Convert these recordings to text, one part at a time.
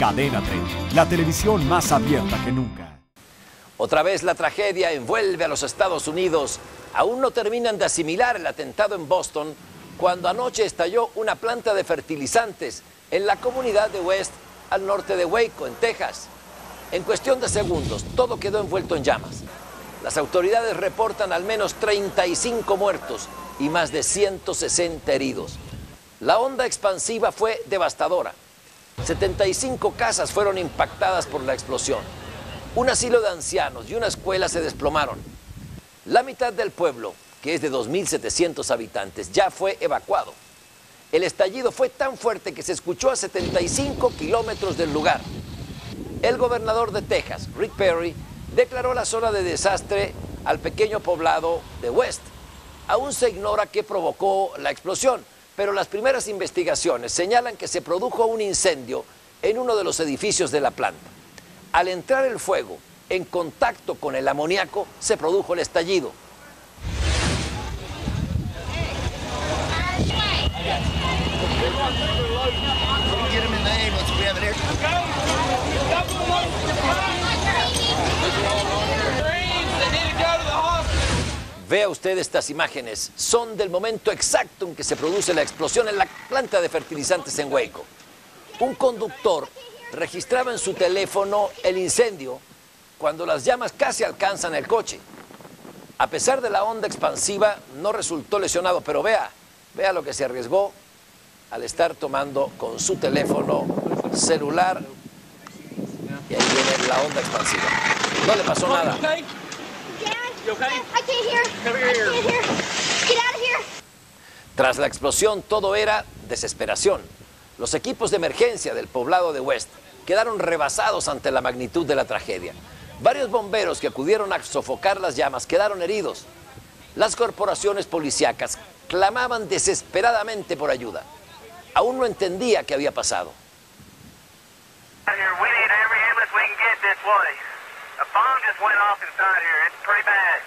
Cadena 30, la televisión más abierta que nunca. Otra vez la tragedia envuelve a los Estados Unidos. Aún no terminan de asimilar el atentado en Boston cuando anoche estalló una planta de fertilizantes en la comunidad de West al norte de Waco, en Texas. En cuestión de segundos, todo quedó envuelto en llamas. Las autoridades reportan al menos 35 muertos y más de 160 heridos. La onda expansiva fue devastadora. 75 casas fueron impactadas por la explosión. Un asilo de ancianos y una escuela se desplomaron. La mitad del pueblo, que es de 2.700 habitantes, ya fue evacuado. El estallido fue tan fuerte que se escuchó a 75 kilómetros del lugar. El gobernador de Texas, Rick Perry, declaró la zona de desastre al pequeño poblado de West. Aún se ignora qué provocó la explosión, pero las primeras investigaciones señalan que se produjo un incendio en uno de los edificios de la planta. Al entrar el fuego en contacto con el amoníaco, se produjo el estallido. Vea usted estas imágenes. Son del momento exacto en que se produce la explosión en la planta de fertilizantes en Waco. Un conductor registraba en su teléfono el incendio cuando las llamas casi alcanzan el coche. A pesar de la onda expansiva, no resultó lesionado, pero vea, vea lo que se arriesgó al estar tomando con su teléfono celular. Y ahí viene la onda expansiva. No le pasó nada. Tras la explosión todo era desesperación. Los equipos de emergencia del poblado de West quedaron rebasados ante la magnitud de la tragedia. Varios bomberos que acudieron a sofocar las llamas quedaron heridos. Las corporaciones policíacas clamaban desesperadamente por ayuda. Aún no entendía qué había pasado. A bomb just went off inside here. It's pretty bad.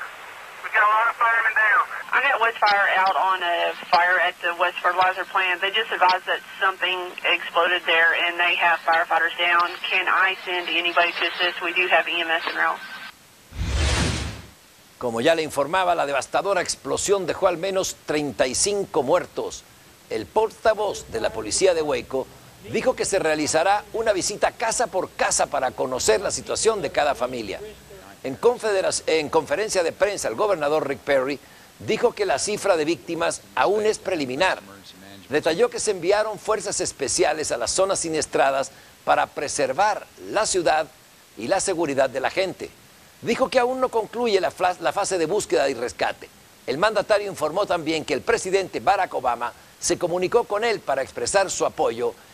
We've got a lot of firemen down. I got West Fire out on a fire at the West Fertilizer plant. They just advised that something exploded there and they have firefighters down. Can I send anybody to assist? We do have EMS en route. Como ya le informaba, la devastadora explosión dejó al menos 35 muertos. El portavoz de la policía de Waco dijo que se realizará una visita casa por casa para conocer la situación de cada familia. En, en, conferencia de prensa, el gobernador Rick Perry dijo que la cifra de víctimas aún es preliminar. Detalló que se enviaron fuerzas especiales a las zonas siniestradas para preservar la ciudad y la seguridad de la gente. Dijo que aún no concluye la, la fase de búsqueda y rescate. El mandatario informó también que el presidente Barack Obama se comunicó con él para expresar su apoyo